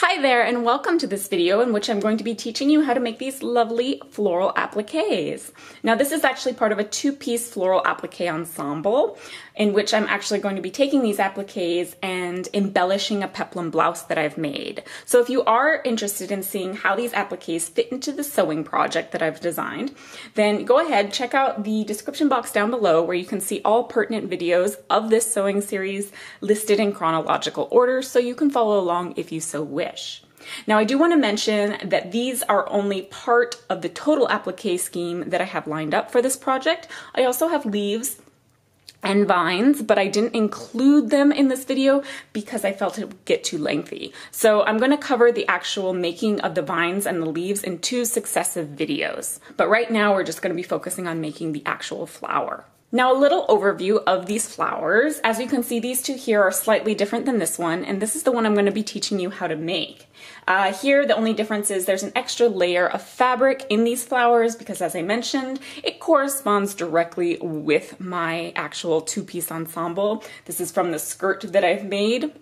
Hi there and welcome to this video in which I'm going to be teaching you how to make these lovely floral appliques. Now this is actually part of a two-piece floral applique ensemble in which I'm actually going to be taking these appliques and embellishing a peplum blouse that I've made. So if you are interested in seeing how these appliques fit into the sewing project that I've designed, then go ahead, check out the description box down below where you can see all pertinent videos of this sewing series listed in chronological order so you can follow along if you so wish wish. Now I do want to mention that these are only part of the total applique scheme that I have lined up for this project. I also have leaves and vines, but I didn't include them in this video because I felt it would get too lengthy. So I'm going to cover the actual making of the vines and the leaves in two successive videos. But right now we're just going to be focusing on making the actual flower. Now a little overview of these flowers. As you can see, these two here are slightly different than this one, and this is the one I'm going to be teaching you how to make. Uh, here, the only difference is there's an extra layer of fabric in these flowers because as I mentioned, it corresponds directly with my actual two-piece ensemble. This is from the skirt that I've made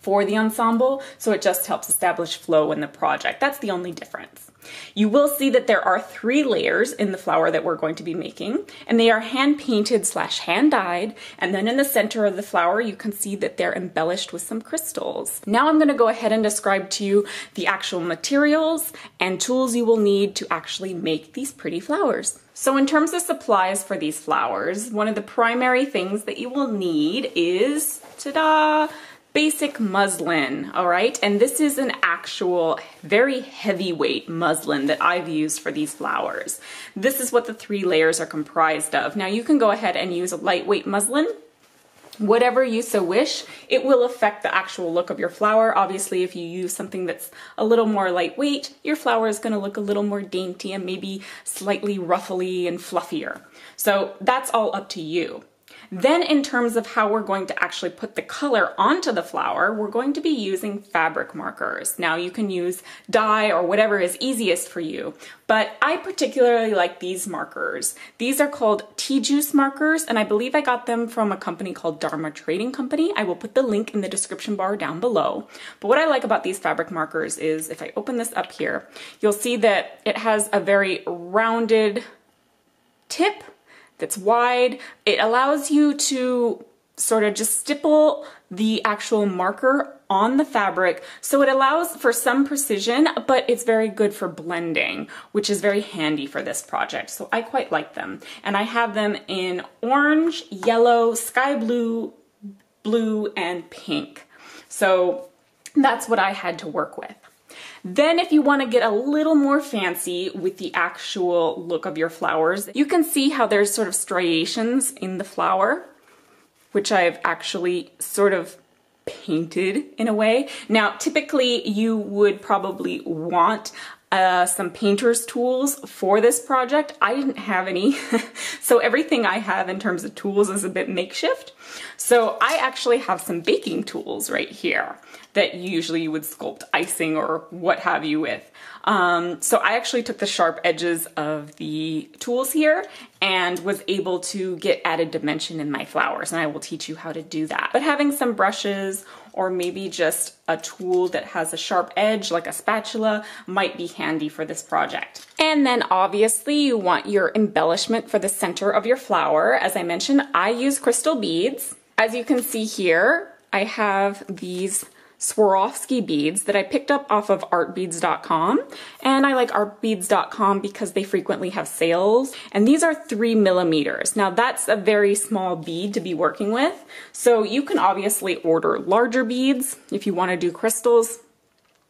for the ensemble, so it just helps establish flow in the project. That's the only difference. You will see that there are three layers in the flower that we're going to be making, and they are hand painted slash hand dyed, and then in the center of the flower you can see that they're embellished with some crystals. Now I'm going to go ahead and describe to you the actual materials and tools you will need to actually make these pretty flowers. So in terms of supplies for these flowers, one of the primary things that you will need is, ta-da, basic muslin, all right? And this is an actual very heavyweight muslin that I've used for these flowers. This is what the three layers are comprised of. Now you can go ahead and use a lightweight muslin, whatever you so wish. It will affect the actual look of your flower. Obviously, if you use something that's a little more lightweight, your flower is gonna look a little more dainty and maybe slightly ruffly and fluffier. So that's all up to you. Then in terms of how we're going to actually put the color onto the flower, we're going to be using fabric markers. Now you can use dye or whatever is easiest for you, but I particularly like these markers. These are called Tee Juice markers, and I believe I got them from a company called Dharma Trading Company. I will put the link in the description bar down below. But what I like about these fabric markers is if I open this up here, you'll see that it has a very rounded tip that's wide. It allows you to sort of just stipple the actual marker on the fabric. So it allows for some precision, but it's very good for blending, which is very handy for this project. So I quite like them. And I have them in orange, yellow, sky blue, blue, and pink. So that's what I had to work with. Then if you want to get a little more fancy with the actual look of your flowers, you can see how there's sort of striations in the flower, which I've actually sort of painted in a way. Now, typically you would probably want uh, some painter's tools for this project. I didn't have any, so everything I have in terms of tools is a bit makeshift. So I actually have some baking tools right here that usually you would sculpt icing or what have you with. Um, so I actually took the sharp edges of the tools here and was able to get added dimension in my flowers and I will teach you how to do that. But having some brushes or maybe just a tool that has a sharp edge like a spatula might be handy for this project. And then obviously you want your embellishment for the center of your flower. As I mentioned, I use crystal beads. As you can see here, I have these Swarovski beads that I picked up off of artbeads.com. And I like artbeads.com because they frequently have sales. And these are three millimeters. Now that's a very small bead to be working with. So you can obviously order larger beads if you want to do crystals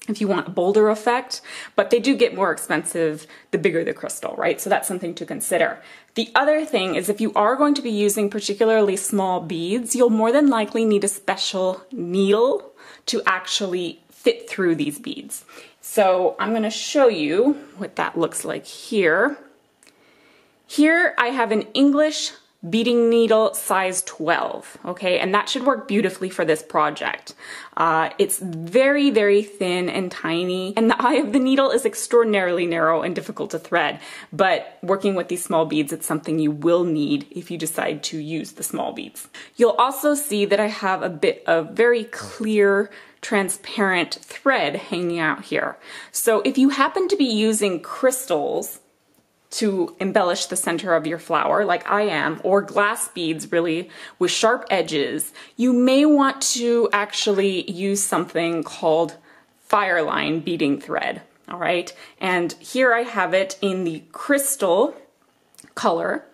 if you want a bolder effect, but they do get more expensive the bigger the crystal, right? So that's something to consider. The other thing is if you are going to be using particularly small beads, you'll more than likely need a special needle to actually fit through these beads. So I'm gonna show you what that looks like here. Here I have an English beading needle size 12, okay? And that should work beautifully for this project. Uh, it's very, very thin and tiny, and the eye of the needle is extraordinarily narrow and difficult to thread, but working with these small beads, it's something you will need if you decide to use the small beads. You'll also see that I have a bit of very clear transparent thread hanging out here. So if you happen to be using crystals, to embellish the center of your flower like I am, or glass beads really with sharp edges, you may want to actually use something called Fireline beading thread, all right? And here I have it in the crystal color,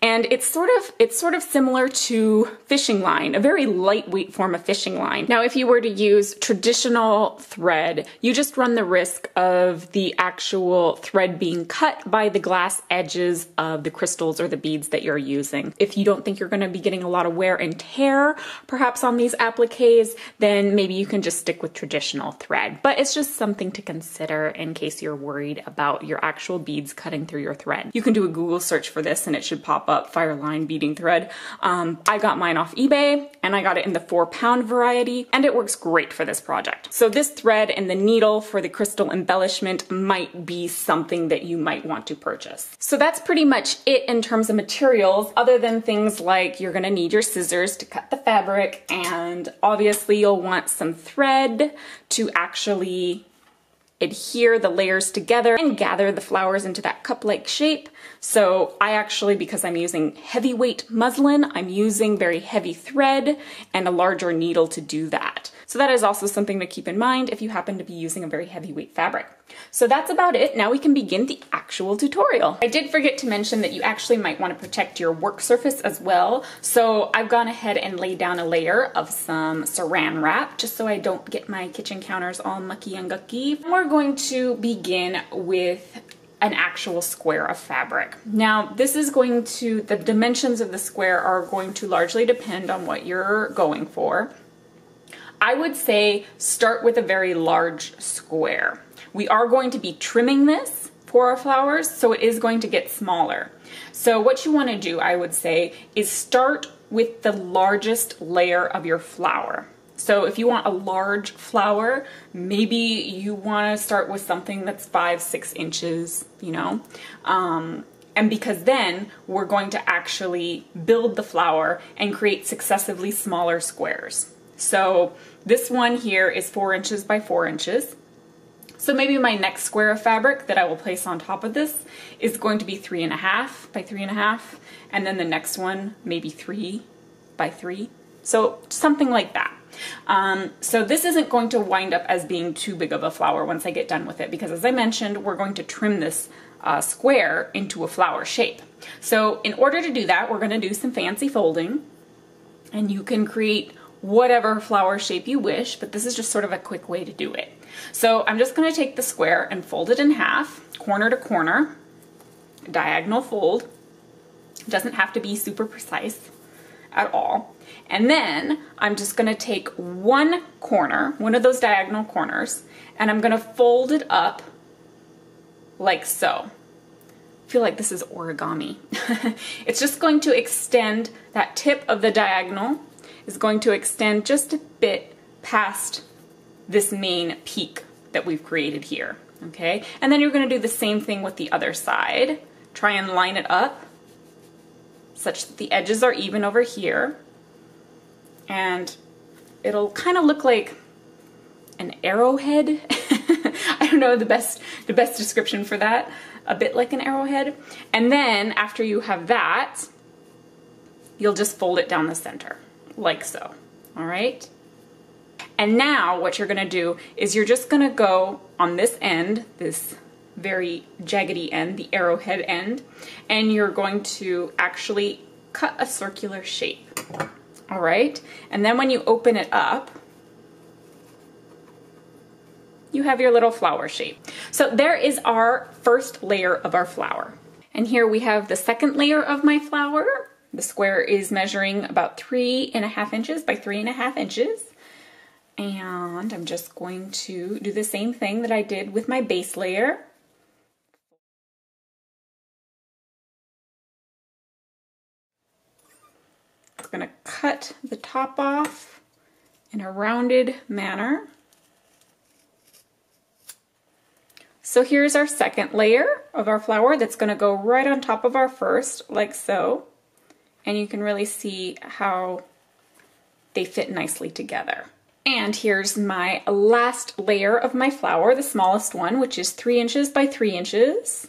and it's sort of it's sort of similar to fishing line, a very lightweight form of fishing line. Now, if you were to use traditional thread, you just run the risk of the actual thread being cut by the glass edges of the crystals or the beads that you're using. If you don't think you're going to be getting a lot of wear and tear, perhaps on these appliques, then maybe you can just stick with traditional thread. But it's just something to consider in case you're worried about your actual beads cutting through your thread. You can do a Google search for this and it should pop up Fireline beading thread. Um, I got mine off eBay and I got it in the four pound variety and it works great for this project. So this thread and the needle for the crystal embellishment might be something that you might want to purchase. So that's pretty much it in terms of materials other than things like you're gonna need your scissors to cut the fabric and obviously you'll want some thread to actually adhere the layers together and gather the flowers into that cup-like shape. So I actually, because I'm using heavyweight muslin, I'm using very heavy thread and a larger needle to do that. So that is also something to keep in mind if you happen to be using a very heavyweight fabric. So that's about it. Now we can begin the actual tutorial. I did forget to mention that you actually might want to protect your work surface as well. So I've gone ahead and laid down a layer of some saran wrap just so I don't get my kitchen counters all mucky and gucky. We're going to begin with an actual square of fabric. Now, this is going to, the dimensions of the square are going to largely depend on what you're going for. I would say start with a very large square. We are going to be trimming this for our flowers, so it is going to get smaller. So what you wanna do, I would say, is start with the largest layer of your flower. So if you want a large flower, maybe you want to start with something that's five, six inches, you know? Um, and because then we're going to actually build the flower and create successively smaller squares. So this one here is four inches by four inches. So maybe my next square of fabric that I will place on top of this is going to be three and a half by three and a half. And then the next one, maybe three by three. So something like that. Um, so this isn't going to wind up as being too big of a flower once I get done with it because as I mentioned, we're going to trim this uh, square into a flower shape. So in order to do that, we're gonna do some fancy folding and you can create whatever flower shape you wish, but this is just sort of a quick way to do it. So I'm just gonna take the square and fold it in half, corner to corner, diagonal fold. It doesn't have to be super precise at all. And then I'm just gonna take one corner, one of those diagonal corners, and I'm gonna fold it up like so. I feel like this is origami. it's just going to extend that tip of the diagonal is going to extend just a bit past this main peak that we've created here, okay? And then you're gonna do the same thing with the other side. Try and line it up such that the edges are even over here and it'll kind of look like an arrowhead. I don't know the best the best description for that. A bit like an arrowhead. And then after you have that, you'll just fold it down the center like so. All right? And now what you're gonna do is you're just gonna go on this end, this very jaggedy end, the arrowhead end, and you're going to actually cut a circular shape. All right, and then when you open it up, you have your little flower shape. So there is our first layer of our flower. And here we have the second layer of my flower. The square is measuring about three and a half inches by three and a half inches. And I'm just going to do the same thing that I did with my base layer. I'm gonna cut the top off in a rounded manner. So here's our second layer of our flower that's gonna go right on top of our first, like so. And you can really see how they fit nicely together. And here's my last layer of my flower, the smallest one, which is three inches by three inches.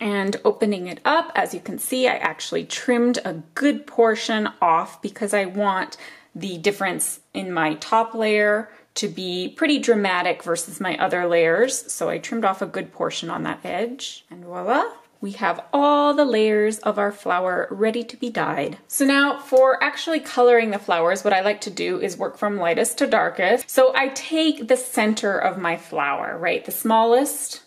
And opening it up, as you can see, I actually trimmed a good portion off because I want the difference in my top layer to be pretty dramatic versus my other layers. So I trimmed off a good portion on that edge and voila, we have all the layers of our flower ready to be dyed. So now for actually coloring the flowers, what I like to do is work from lightest to darkest. So I take the center of my flower, right? The smallest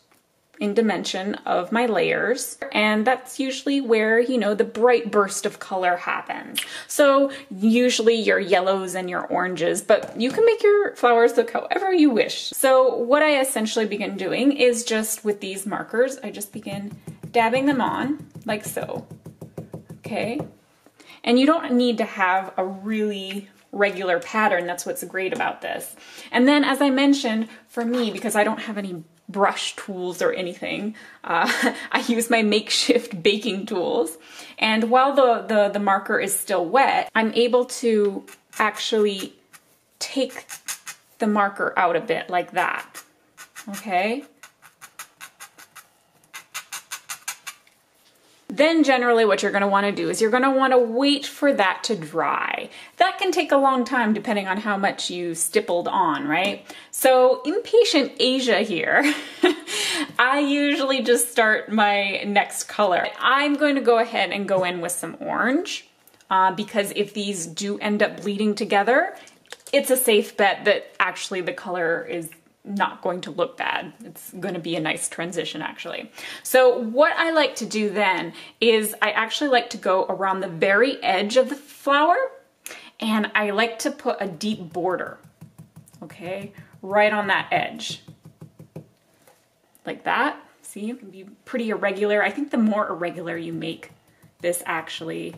in dimension of my layers and that's usually where you know the bright burst of color happens. So usually your yellows and your oranges but you can make your flowers look however you wish. So what I essentially begin doing is just with these markers I just begin dabbing them on like so. Okay? And you don't need to have a really regular pattern. That's what's great about this. And then as I mentioned for me because I don't have any brush tools or anything. Uh, I use my makeshift baking tools. And while the, the, the marker is still wet, I'm able to actually take the marker out a bit like that, okay? Then generally what you're gonna wanna do is you're gonna wanna wait for that to dry. That can take a long time depending on how much you stippled on, right? So impatient Asia here, I usually just start my next color. I'm going to go ahead and go in with some orange uh, because if these do end up bleeding together, it's a safe bet that actually the color is not going to look bad. It's going to be a nice transition actually. So what I like to do then is I actually like to go around the very edge of the flower and I like to put a deep border, okay, right on that edge. Like that, see, it can be pretty irregular. I think the more irregular you make this actually,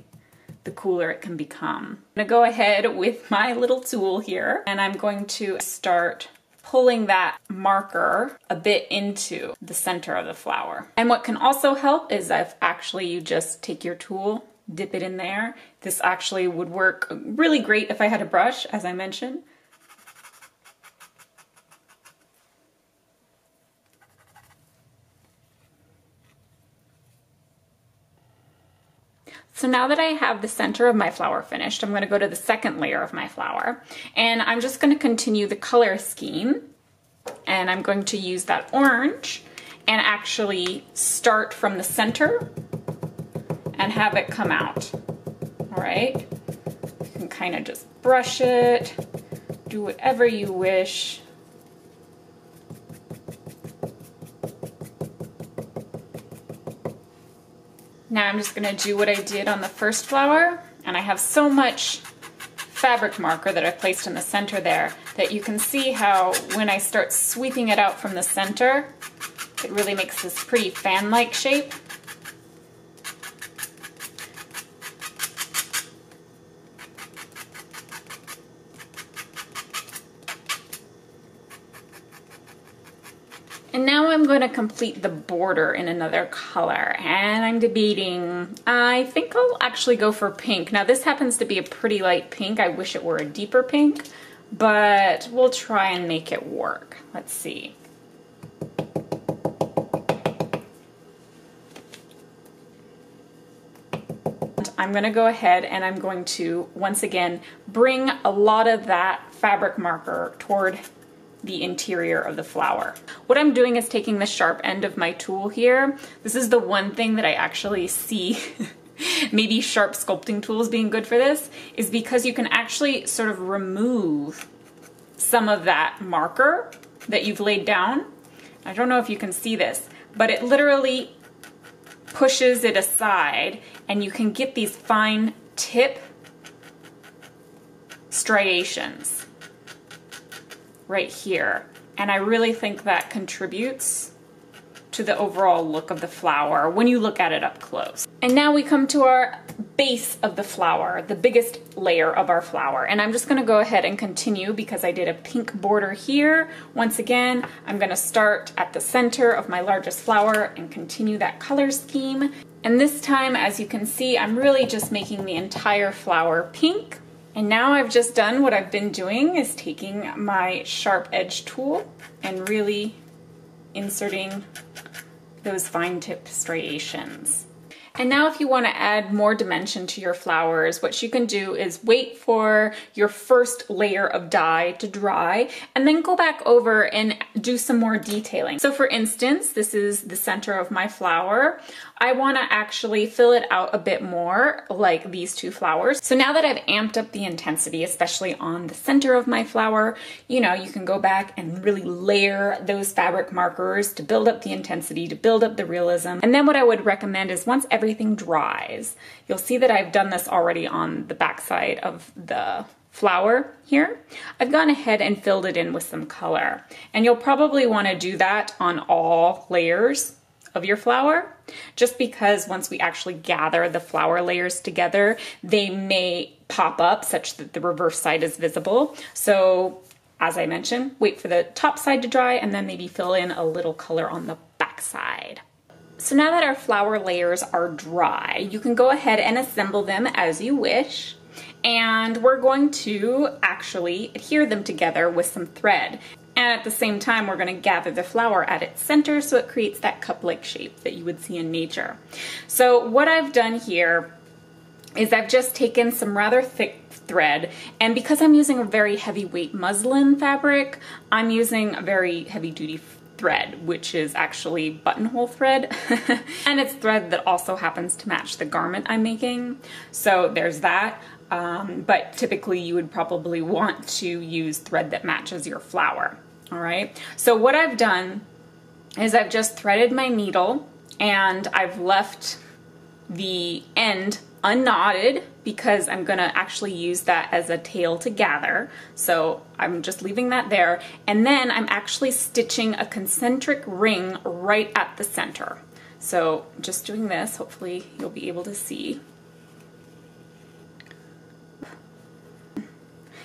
the cooler it can become. I'm gonna go ahead with my little tool here and I'm going to start pulling that marker a bit into the center of the flower. And what can also help is if actually you just take your tool, dip it in there. This actually would work really great if I had a brush, as I mentioned. So now that I have the center of my flower finished, I'm gonna go to the second layer of my flower and I'm just gonna continue the color scheme and I'm going to use that orange and actually start from the center and have it come out, all right? You can kind of just brush it, do whatever you wish. Now I'm just gonna do what I did on the first flower, and I have so much fabric marker that I placed in the center there that you can see how when I start sweeping it out from the center, it really makes this pretty fan-like shape. And now I'm going to complete the border in another color and I'm debating, I think I'll actually go for pink. Now this happens to be a pretty light pink. I wish it were a deeper pink, but we'll try and make it work. Let's see. I'm gonna go ahead and I'm going to, once again, bring a lot of that fabric marker toward the interior of the flower. What I'm doing is taking the sharp end of my tool here. This is the one thing that I actually see maybe sharp sculpting tools being good for this is because you can actually sort of remove some of that marker that you've laid down. I don't know if you can see this, but it literally pushes it aside and you can get these fine tip striations right here. And I really think that contributes to the overall look of the flower when you look at it up close. And now we come to our base of the flower, the biggest layer of our flower. And I'm just gonna go ahead and continue because I did a pink border here. Once again, I'm gonna start at the center of my largest flower and continue that color scheme. And this time, as you can see, I'm really just making the entire flower pink. And now I've just done what I've been doing is taking my sharp edge tool and really inserting those fine tip striations. And now if you want to add more dimension to your flowers, what you can do is wait for your first layer of dye to dry and then go back over and do some more detailing. So for instance, this is the center of my flower. I want to actually fill it out a bit more like these two flowers. So now that I've amped up the intensity, especially on the center of my flower, you know, you can go back and really layer those fabric markers to build up the intensity, to build up the realism. And then what I would recommend is once everything dries, you'll see that I've done this already on the backside of the flower here, I've gone ahead and filled it in with some color. And you'll probably want to do that on all layers of your flower, just because once we actually gather the flower layers together, they may pop up such that the reverse side is visible. So as I mentioned, wait for the top side to dry and then maybe fill in a little color on the back side. So now that our flower layers are dry, you can go ahead and assemble them as you wish. And we're going to actually adhere them together with some thread. And at the same time, we're gonna gather the flower at its center so it creates that cup-like shape that you would see in nature. So what I've done here is I've just taken some rather thick thread and because I'm using a very heavyweight muslin fabric, I'm using a very heavy duty thread, which is actually buttonhole thread. and it's thread that also happens to match the garment I'm making. So there's that. Um, but typically you would probably want to use thread that matches your flower all right? So what I've done is I've just threaded my needle and I've left the end unknotted because I'm gonna actually use that as a tail to gather. So I'm just leaving that there. And then I'm actually stitching a concentric ring right at the center. So just doing this, hopefully you'll be able to see.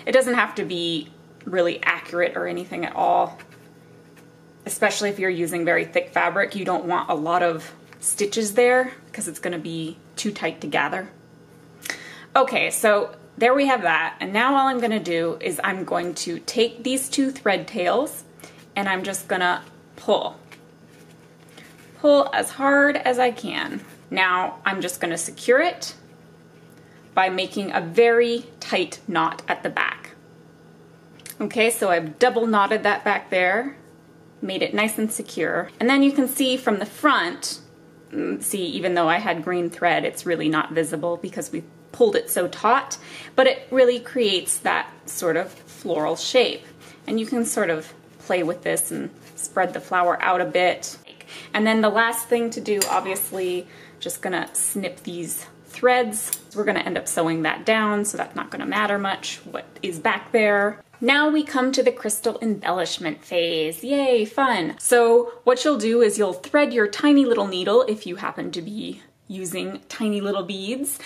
It doesn't have to be really accurate or anything at all. Especially if you're using very thick fabric, you don't want a lot of stitches there because it's gonna be too tight to gather. Okay, so there we have that. And now all I'm gonna do is I'm going to take these two thread tails and I'm just gonna pull. Pull as hard as I can. Now I'm just gonna secure it by making a very tight knot at the back. Okay, so I've double knotted that back there, made it nice and secure. And then you can see from the front, mm, see, even though I had green thread, it's really not visible because we pulled it so taut, but it really creates that sort of floral shape. And you can sort of play with this and spread the flower out a bit. And then the last thing to do, obviously, just gonna snip these threads. We're gonna end up sewing that down, so that's not gonna matter much what is back there. Now we come to the crystal embellishment phase. Yay, fun. So what you'll do is you'll thread your tiny little needle if you happen to be using tiny little beads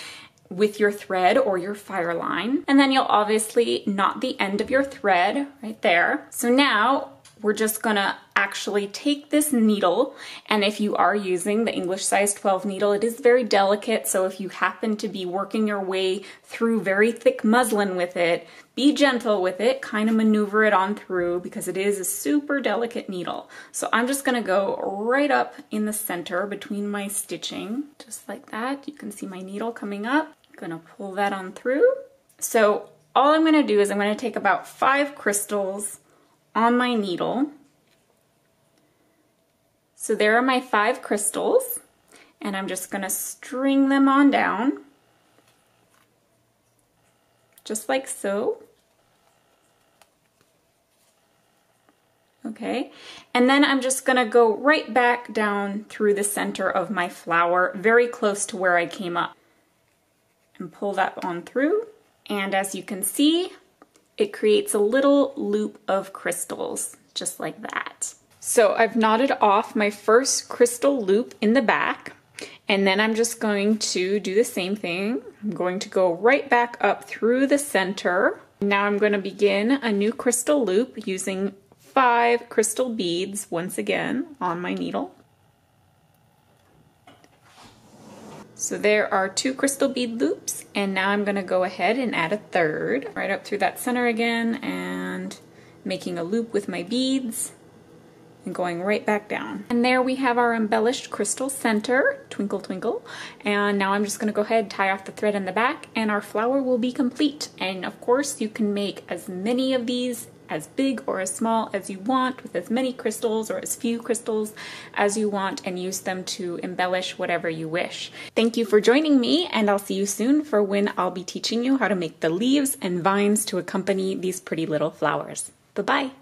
with your thread or your Fireline. And then you'll obviously knot the end of your thread right there. So now we're just gonna actually take this needle and if you are using the English size 12 needle it is very delicate. So if you happen to be working your way through very thick muslin with it be gentle with it. Kind of maneuver it on through because it is a super delicate needle. So I'm just gonna go right up in the center between my stitching. Just like that you can see my needle coming up gonna pull that on through so all I'm gonna do is I'm gonna take about five crystals on my needle. So there are my five crystals and I'm just gonna string them on down just like so. Okay, and then I'm just gonna go right back down through the center of my flower, very close to where I came up. And pull that on through. And as you can see, it creates a little loop of crystals, just like that. So I've knotted off my first crystal loop in the back, and then I'm just going to do the same thing. I'm going to go right back up through the center. Now I'm going to begin a new crystal loop using five crystal beads once again on my needle. So there are two crystal bead loops and now I'm gonna go ahead and add a third right up through that center again and making a loop with my beads and going right back down. And there we have our embellished crystal center, twinkle twinkle. And now I'm just gonna go ahead, and tie off the thread in the back and our flower will be complete. And of course you can make as many of these as big or as small as you want with as many crystals or as few crystals as you want and use them to embellish whatever you wish. Thank you for joining me and I'll see you soon for when I'll be teaching you how to make the leaves and vines to accompany these pretty little flowers. Bye-bye.